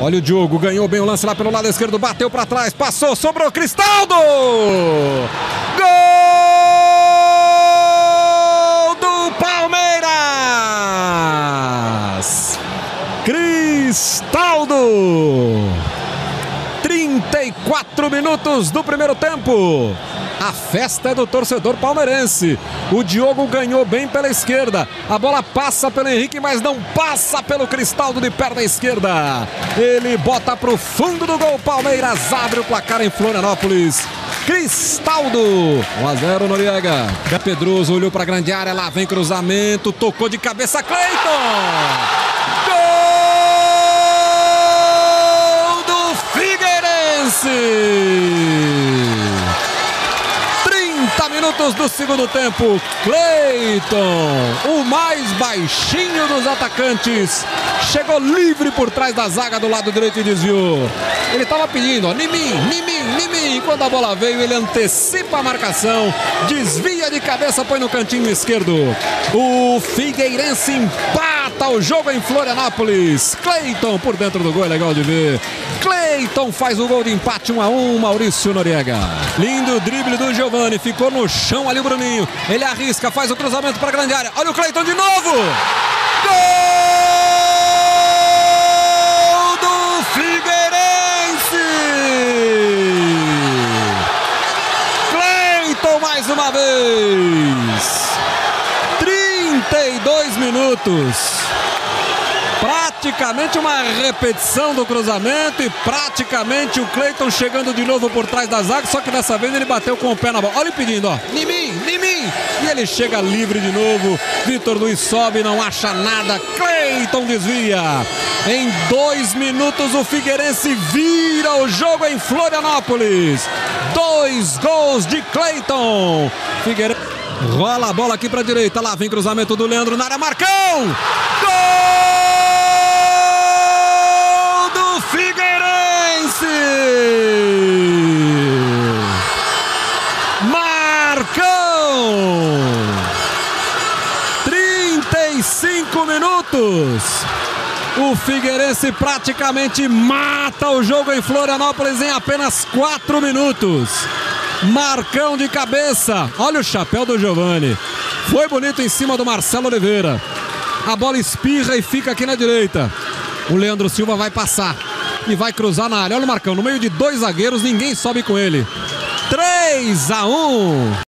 Olha o Diogo, ganhou bem o lance lá pelo lado esquerdo, bateu para trás, passou, sobrou Cristaldo! Gol do Palmeiras! Cristaldo! 34 minutos do primeiro tempo. A festa é do torcedor palmeirense. O Diogo ganhou bem pela esquerda. A bola passa pelo Henrique, mas não passa pelo Cristaldo de perna esquerda. Ele bota para o fundo do gol. Palmeiras abre o placar em Florianópolis. Cristaldo. 1 a 0 Noriega. Pedroso olhou para a grande área. Lá vem cruzamento. Tocou de cabeça Cleiton. Gol do Figueirense minutos do segundo tempo. Cleiton, o mais baixinho dos atacantes, chegou livre por trás da zaga do lado direito e desviou. Ele estava pedindo, ó, Nimim, Nimim, Nimim. Quando a bola veio, ele antecipa a marcação, desvia de cabeça, põe no cantinho esquerdo. O Figueirense empata o jogo em Florianópolis. Cleiton por dentro do gol, é legal de ver. Cleiton faz o gol de empate 1 a 1 Maurício Noriega. Lindo drible do Giovani, ficou no chão ali o Bruninho. Ele arrisca, faz o cruzamento para a grande área. Olha o Cleiton de novo! Gol do Figueirense! Cleiton mais uma vez. 32 minutos. Praticamente uma repetição do cruzamento e praticamente o Cleiton chegando de novo por trás da zaga, só que dessa vez ele bateu com o pé na bola. Olha pedindo, ó. Nimim, Nimim! E ele chega livre de novo. Vitor Luiz sobe, não acha nada. Cleiton desvia. Em dois minutos o Figueirense vira o jogo em Florianópolis. Dois gols de Cleiton. Figueirense. Rola a bola aqui para direita. Lá vem cruzamento do Leandro na área. Marcão! Marcão! 35 minutos. O Figueirense praticamente mata o jogo em Florianópolis em apenas 4 minutos. Marcão de cabeça. Olha o chapéu do Giovani. Foi bonito em cima do Marcelo Oliveira. A bola espirra e fica aqui na direita. O Leandro Silva vai passar e vai cruzar na área. Olha o Marcão, no meio de dois zagueiros, ninguém sobe com ele. 3 a 1.